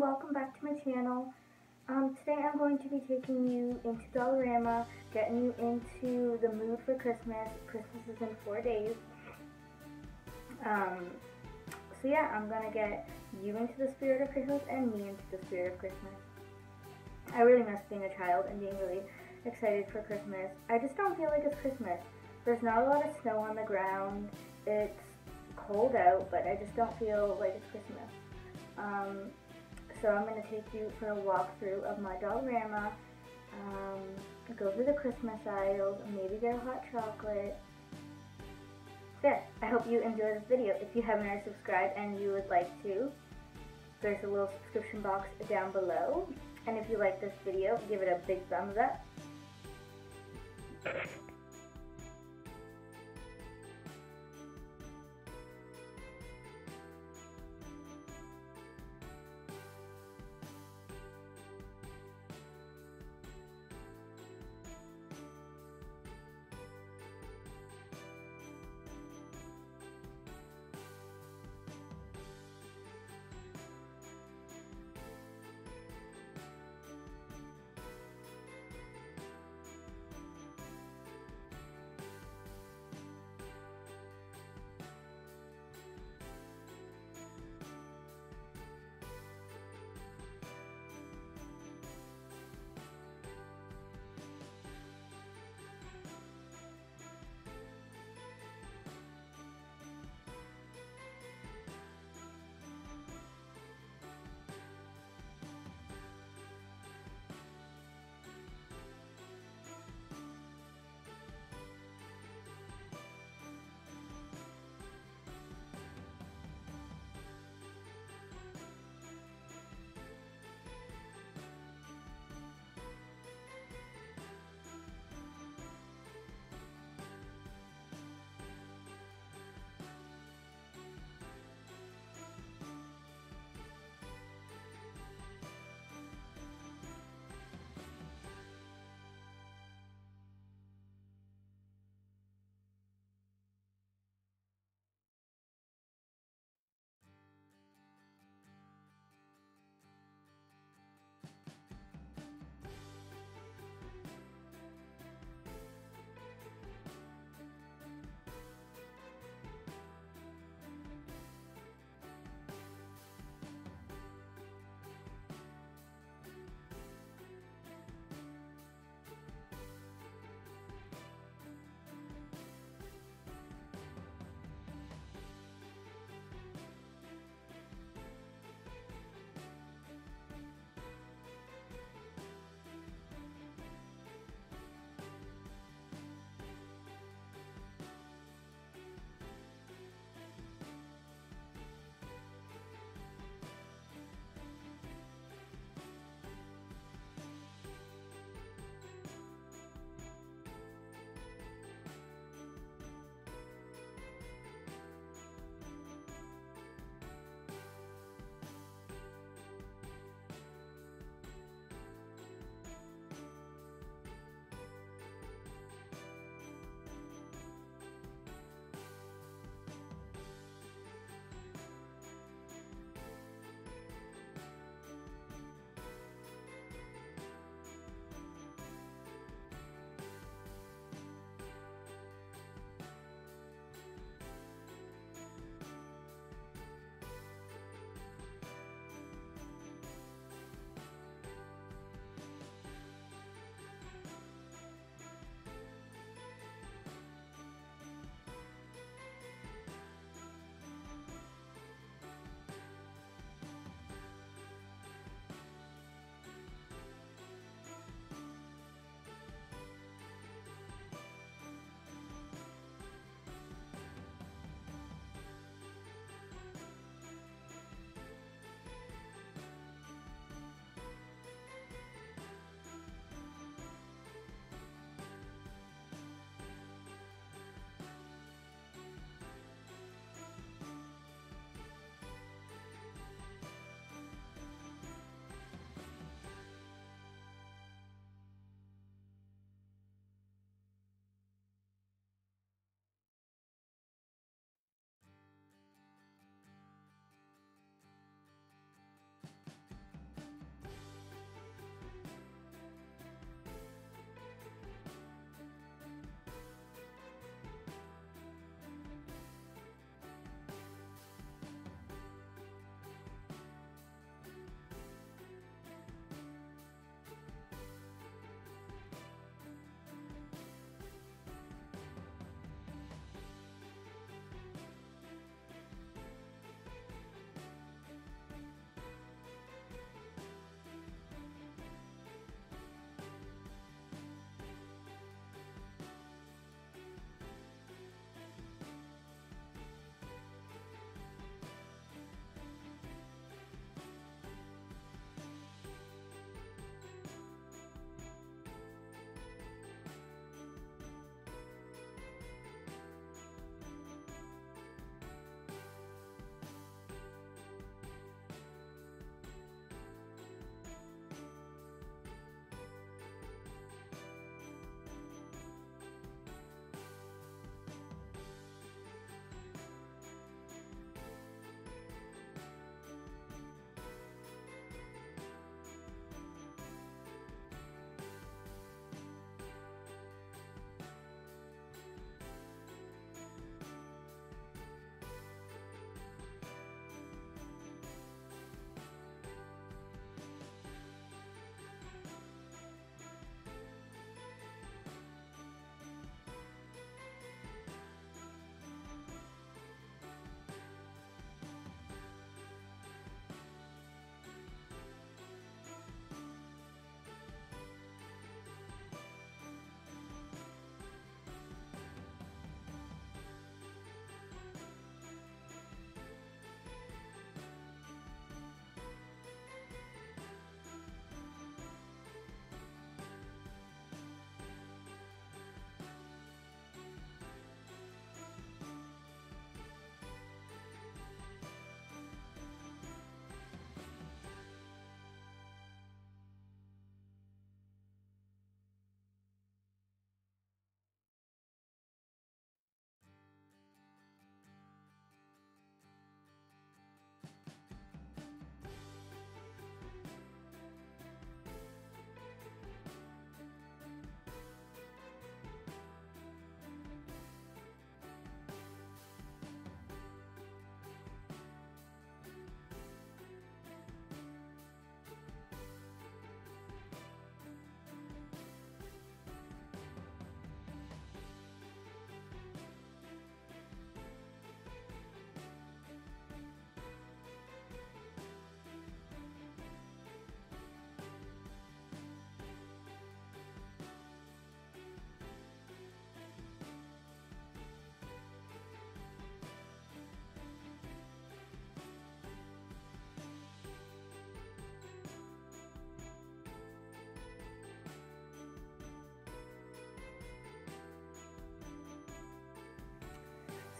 welcome back to my channel. Um, today I'm going to be taking you into Dollarama, getting you into the mood for Christmas. Christmas is in four days. Um, so yeah, I'm going to get you into the spirit of Christmas and me into the spirit of Christmas. I really miss being a child and being really excited for Christmas. I just don't feel like it's Christmas. There's not a lot of snow on the ground. It's cold out, but I just don't feel like it's Christmas. Um, so I'm going to take you for a walkthrough of my Dollarama, um, go through the Christmas aisles, maybe get a hot chocolate. So I hope you enjoy this video. If you haven't already subscribed and you would like to, there's a little subscription box down below. And if you like this video, give it a big thumbs up.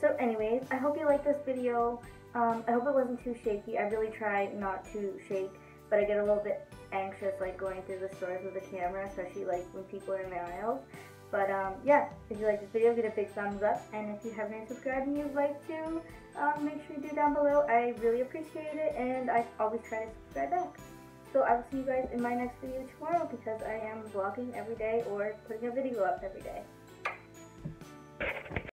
So anyways, I hope you liked this video. Um, I hope it wasn't too shaky. I really try not to shake, but I get a little bit anxious like going through the stores with the camera, especially like when people are in the aisles. But um, yeah, if you like this video, give it a big thumbs up. And if you haven't subscribed and you'd like to, um, make sure you do down below. I really appreciate it, and I always try to subscribe back. So I will see you guys in my next video tomorrow because I am vlogging every day or putting a video up every day.